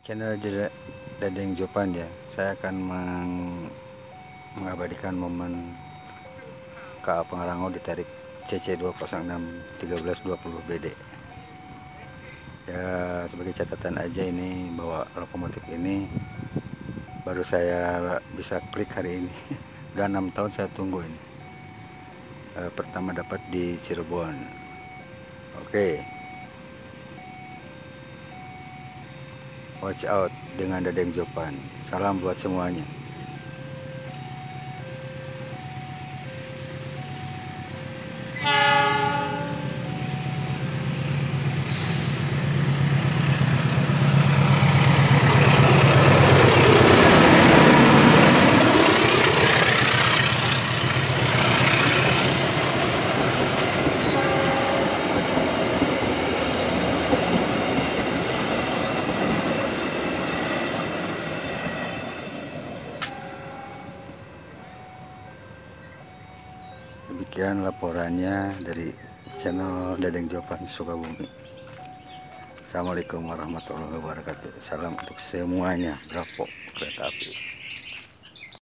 channel Dadeng Jopan ya saya akan meng- mengabadikan momen KA Pengarango ditarik CC 206 1320 BD ya sebagai catatan aja ini bahwa lokomotif ini baru saya bisa klik hari ini. Udah enam tahun saya tunggu ini. Eh, pertama dapat di Cirebon. Oke watch out dengan Dadeng Jopan. Salam buat semuanya Demikian laporannya dari channel Dadeng Jopan Sukabumi. Assalamualaikum warahmatullahi wabarakatuh. Salam untuk semuanya. Bravo kereta.